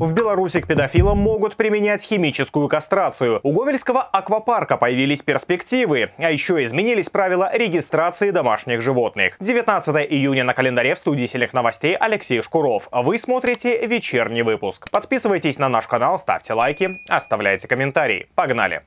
В Беларуси к педофилам могут применять химическую кастрацию. У Гомельского аквапарка появились перспективы, а еще изменились правила регистрации домашних животных. 19 июня на календаре в студии сильных новостей Алексей Шкуров. Вы смотрите вечерний выпуск. Подписывайтесь на наш канал, ставьте лайки, оставляйте комментарии. Погнали!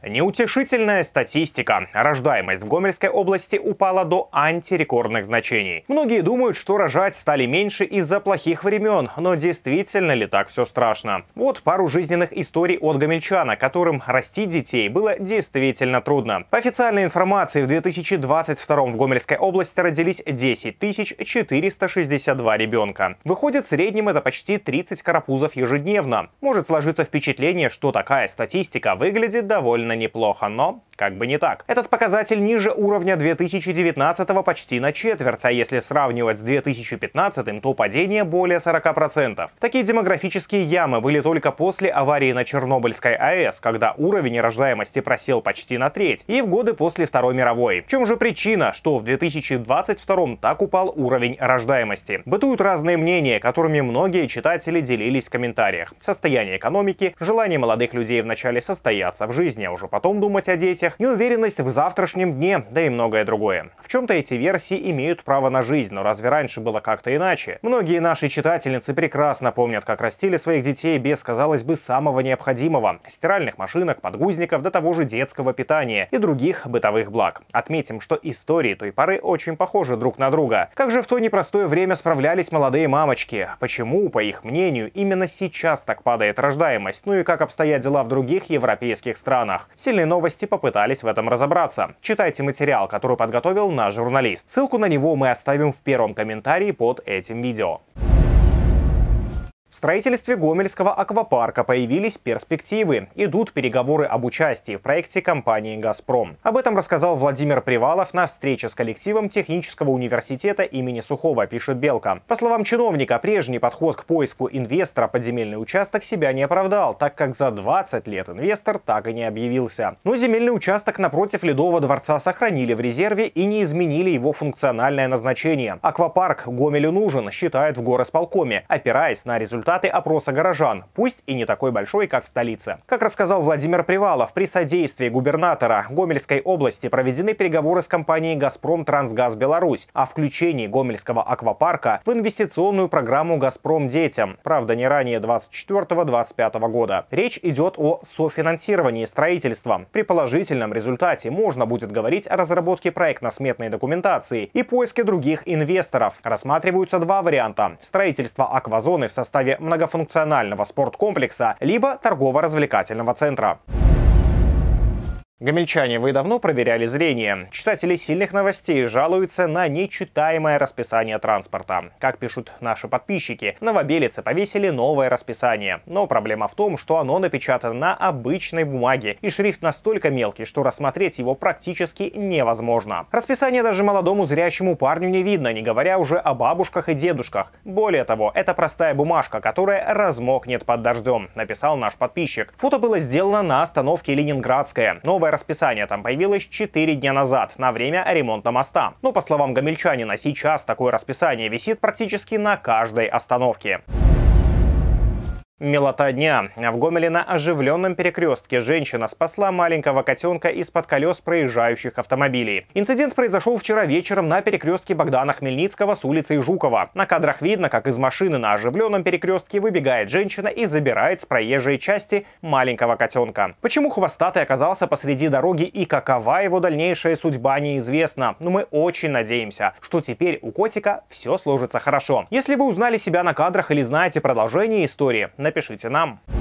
Неутешительная статистика. Рождаемость в Гомельской области упала до антирекордных значений. Многие думают, что рожать стали меньше из-за плохих времен, но действительно ли так все страшно? Вот пару жизненных историй от гомельчана, которым растить детей было действительно трудно. По официальной информации, в 2022 в Гомельской области родились 10 462 ребенка. Выходит, в среднем это почти 30 карапузов ежедневно. Может сложиться впечатление, что такая статистика выглядит довольно довольно неплохо, но как бы не так. Этот показатель ниже уровня 2019 почти на четверть, а если сравнивать с 2015, то падение более 40%. Такие демографические ямы были только после аварии на Чернобыльской АЭС, когда уровень рождаемости просел почти на треть, и в годы после Второй мировой. В чем же причина, что в 2022 так упал уровень рождаемости? Бытуют разные мнения, которыми многие читатели делились в комментариях. Состояние экономики, желание молодых людей вначале состояться в жизни, а уже потом думать о детях, неуверенность в завтрашнем дне, да и многое другое. В чем-то эти версии имеют право на жизнь, но разве раньше было как-то иначе? Многие наши читательницы прекрасно помнят, как растили своих детей без, казалось бы, самого необходимого. Стиральных машинок, подгузников, до того же детского питания и других бытовых благ. Отметим, что истории той поры очень похожи друг на друга. Как же в то непростое время справлялись молодые мамочки? Почему, по их мнению, именно сейчас так падает рождаемость? Ну и как обстоят дела в других европейских странах? Сильные новости попытались в этом разобраться. Читайте материал, который подготовил наш журналист. Ссылку на него мы оставим в первом комментарии под этим видео. Строительстве Гомельского аквапарка появились перспективы. Идут переговоры об участии в проекте компании «Газпром». Об этом рассказал Владимир Привалов на встрече с коллективом Технического университета имени Сухого, пишет Белка. По словам чиновника, прежний подход к поиску инвестора под земельный участок себя не оправдал, так как за 20 лет инвестор так и не объявился. Но земельный участок напротив Ледового дворца сохранили в резерве и не изменили его функциональное назначение. Аквапарк Гомелю нужен, считают в горосполкоме, опираясь на результаты результаты опроса горожан, пусть и не такой большой, как в столице. Как рассказал Владимир Привалов, при содействии губернатора Гомельской области проведены переговоры с компанией «Газпром Трансгаз Беларусь» о включении Гомельского аквапарка в инвестиционную программу «Газпром детям». Правда, не ранее 24-25 года. Речь идет о софинансировании строительства. При положительном результате можно будет говорить о разработке проектно-сметной документации и поиске других инвесторов. Рассматриваются два варианта. Строительство аквазоны в составе многофункционального спорткомплекса, либо торгово-развлекательного центра. Гомельчане, вы давно проверяли зрение? Читатели сильных новостей жалуются на нечитаемое расписание транспорта. Как пишут наши подписчики, новобелицы повесили новое расписание. Но проблема в том, что оно напечатано на обычной бумаге, и шрифт настолько мелкий, что рассмотреть его практически невозможно. Расписание даже молодому зрячему парню не видно, не говоря уже о бабушках и дедушках. Более того, это простая бумажка, которая размокнет под дождем, написал наш подписчик. Фото было сделано на остановке Ленинградская. Новое Новое расписание там появилось 4 дня назад, на время ремонта моста. Но, по словам гомельчанина, сейчас такое расписание висит практически на каждой остановке. Милота дня. В Гомеле на оживленном перекрестке женщина спасла маленького котенка из-под колес проезжающих автомобилей. Инцидент произошел вчера вечером на перекрестке Богдана Хмельницкого с улицей Жукова. На кадрах видно, как из машины на оживленном перекрестке выбегает женщина и забирает с проезжей части маленького котенка. Почему хвостатый оказался посреди дороги и какова его дальнейшая судьба неизвестно, но мы очень надеемся, что теперь у котика все сложится хорошо. Если вы узнали себя на кадрах или знаете продолжение истории, напишите нам.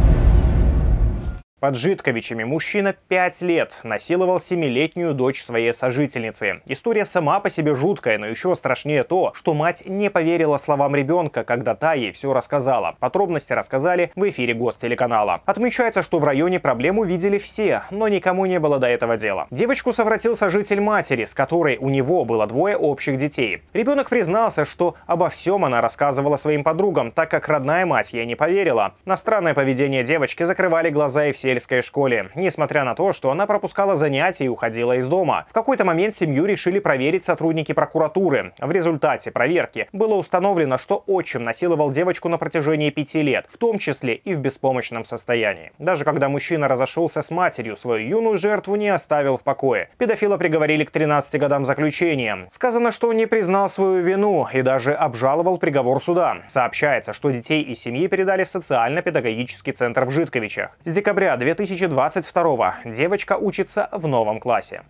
Под Житковичами мужчина 5 лет насиловал 7-летнюю дочь своей сожительницы. История сама по себе жуткая, но еще страшнее то, что мать не поверила словам ребенка, когда та ей все рассказала. Подробности рассказали в эфире гостелеканала. Отмечается, что в районе проблему видели все, но никому не было до этого дела. Девочку совратил сожитель матери, с которой у него было двое общих детей. Ребенок признался, что обо всем она рассказывала своим подругам, так как родная мать ей не поверила. На странное поведение девочки закрывали глаза и все сельской школе, несмотря на то, что она пропускала занятия и уходила из дома. В какой-то момент семью решили проверить сотрудники прокуратуры. В результате проверки было установлено, что отчим насиловал девочку на протяжении пяти лет, в том числе и в беспомощном состоянии. Даже когда мужчина разошелся с матерью, свою юную жертву не оставил в покое. Педофила приговорили к 13 годам заключения. Сказано, что он не признал свою вину и даже обжаловал приговор суда. Сообщается, что детей из семьи передали в социально-педагогический центр в Житковичах. С декабря 2022 девочка учится в новом классе.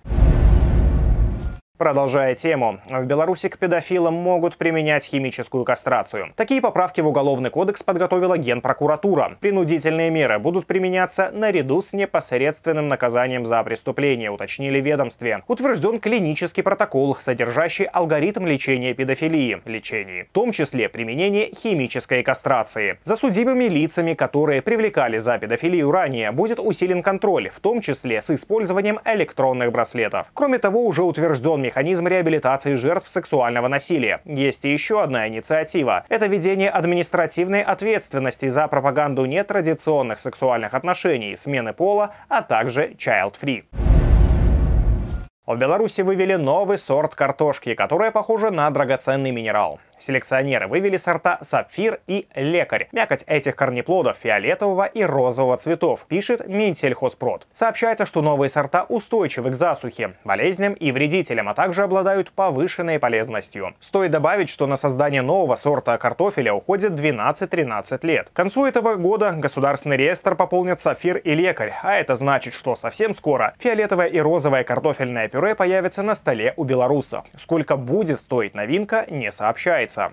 Продолжая тему, в Беларуси к педофилам могут применять химическую кастрацию. Такие поправки в Уголовный кодекс подготовила Генпрокуратура. Принудительные меры будут применяться наряду с непосредственным наказанием за преступление, уточнили ведомстве. Утвержден клинический протокол, содержащий алгоритм лечения педофилии, лечении, в том числе применение химической кастрации. За судимыми лицами, которые привлекали за педофилию ранее, будет усилен контроль, в том числе с использованием электронных браслетов. Кроме того, уже утвержден механизм реабилитации жертв сексуального насилия. Есть и еще одна инициатива. Это введение административной ответственности за пропаганду нетрадиционных сексуальных отношений, смены пола, а также child-free. В Беларуси вывели новый сорт картошки, которая похожа на драгоценный минерал. Селекционеры вывели сорта «Сапфир» и «Лекарь». Мякоть этих корнеплодов фиолетового и розового цветов, пишет Минсельхозпрод. Сообщается, что новые сорта устойчивы к засухе, болезням и вредителям, а также обладают повышенной полезностью. Стоит добавить, что на создание нового сорта картофеля уходит 12-13 лет. К концу этого года государственный реестр пополнит «Сапфир» и «Лекарь», а это значит, что совсем скоро фиолетовое и розовое картофельное пюре появится на столе у белорусов. Сколько будет стоить новинка, не сообщается яйца.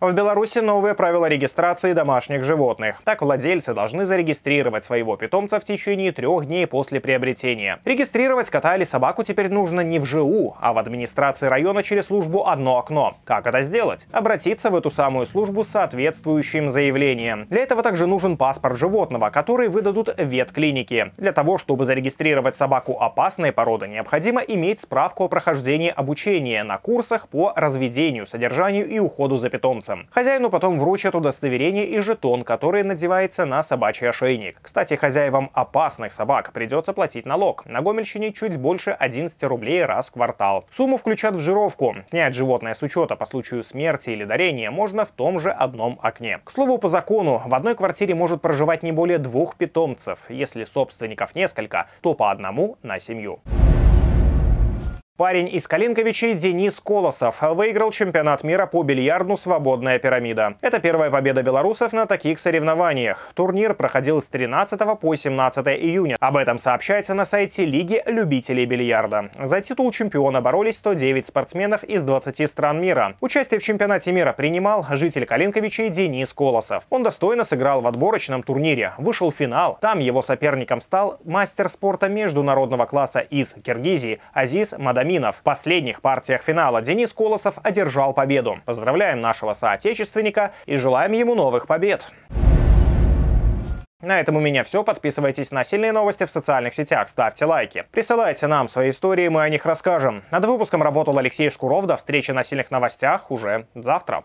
В Беларуси новые правила регистрации домашних животных. Так владельцы должны зарегистрировать своего питомца в течение трех дней после приобретения. Регистрировать кота или собаку теперь нужно не в ЖУ, а в администрации района через службу «Одно окно». Как это сделать? Обратиться в эту самую службу с соответствующим заявлением. Для этого также нужен паспорт животного, который выдадут в ветклинике. Для того, чтобы зарегистрировать собаку опасной породы, необходимо иметь справку о прохождении обучения на курсах по разведению, содержанию и уходу за питомцем питомцам. Хозяину потом вручат удостоверение и жетон, который надевается на собачий ошейник. Кстати, хозяевам опасных собак придется платить налог. На Гомельщине чуть больше 11 рублей раз в квартал. Сумму включат в жировку. Снять животное с учета по случаю смерти или дарения можно в том же одном окне. К слову, по закону, в одной квартире может проживать не более двух питомцев. Если собственников несколько, то по одному на семью. Парень из Калинковичей Денис Колосов выиграл чемпионат мира по бильярду «Свободная пирамида». Это первая победа белорусов на таких соревнованиях. Турнир проходил с 13 по 17 июня. Об этом сообщается на сайте Лиги любителей бильярда. За титул чемпиона боролись 109 спортсменов из 20 стран мира. Участие в чемпионате мира принимал житель Калинковичей Денис Колосов. Он достойно сыграл в отборочном турнире, вышел в финал. Там его соперником стал мастер спорта международного класса из Киргизии Азиз Мадамин Аминов. В последних партиях финала Денис Колосов одержал победу. Поздравляем нашего соотечественника и желаем ему новых побед. На этом у меня все. Подписывайтесь на сильные новости в социальных сетях, ставьте лайки. Присылайте нам свои истории, мы о них расскажем. Над выпуском работал Алексей Шкуров. До встречи на сильных новостях уже завтра.